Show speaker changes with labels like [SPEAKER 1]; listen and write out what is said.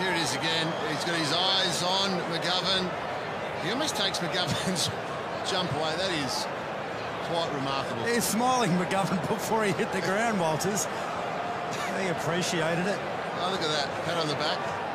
[SPEAKER 1] here it is again. He's got his eyes on McGovern. He almost takes McGovern's jump away. That is quite remarkable.
[SPEAKER 2] He's smiling McGovern before he hit the ground, Walters. He appreciated it.
[SPEAKER 1] Oh, look at that. Pat on the back.